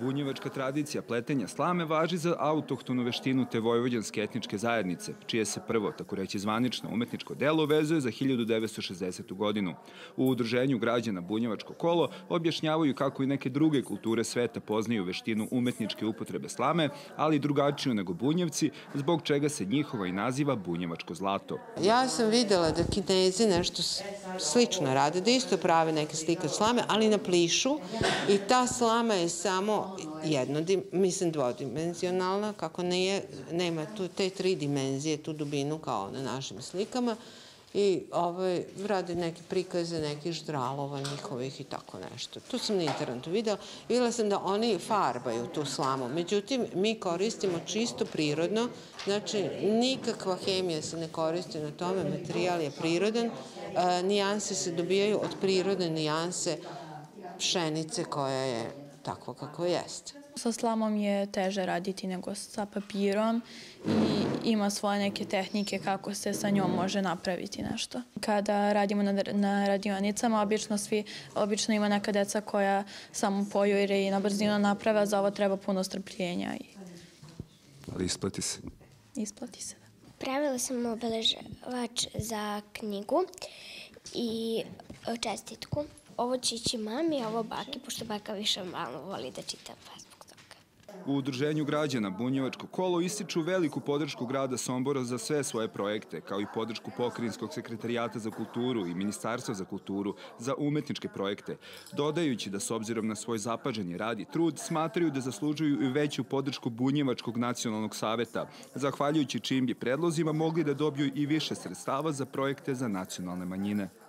Bunjevačka tradicija pletenja slame važi za autohtonu veštinu te vojvođanske etničke zajednice, čije se prvo, tako reći zvanično, umetničko delo vezuje za 1960. godinu. U udruženju građana Bunjevačko kolo objašnjavaju kako i neke druge kulture sveta poznaju veštinu umetničke upotrebe slame, ali drugačiju nego bunjevci, zbog čega se njihova i naziva bunjevačko zlato. Ja sam videla da kinezi nešto slično rade, da isto prave neke slike slame, ali na plišu i ta slama je samo jedno, mislim dvodimenzionalna, kako nije, nema tu te tri dimenzije, tu dubinu kao na našim slikama i ovaj, radi neke prikaze nekih ždralova njihovih i tako nešto. Tu sam na internetu videla. Videla sam da oni farbaju tu slamu. Međutim, mi koristimo čisto prirodno, znači nikakva hemija se ne koristi na tome, materijal je prirodan, e, nijanse se dobijaju od prirodne nijanse pšenice koja je takvo kako jeste. Sa slamom je teže raditi nego sa papirom i ima svoje neke tehnike kako se sa njom može napraviti nešto. Kada radimo na, na radionicama, obično, svi, obično ima neka deca koja samo pojure i na brzinu naprave, a za ovo treba puno strpljenja. I... Ali isplati se? Isplati se, da. Pravila sam obeležavač za knjigu i čestitku. Ovo će ići mami, ovo baki, pošto baka više malo voli da čita pa zbog toga. U udruženju građana Bunjevačko kolo ističu veliku podršku grada Sombora za sve svoje projekte, kao i podršku Pokrinjskog sekretarijata za kulturu i Ministarstva za kulturu za umetničke projekte, dodajući da s obzirom na svoj zapaženi rad i trud smatraju da zaslužuju i veću podršku Bunjevačkog nacionalnog saveta, zahvaljujući čim bi predlozima mogli da dobiju i više sredstava za projekte za nacionalne manjine.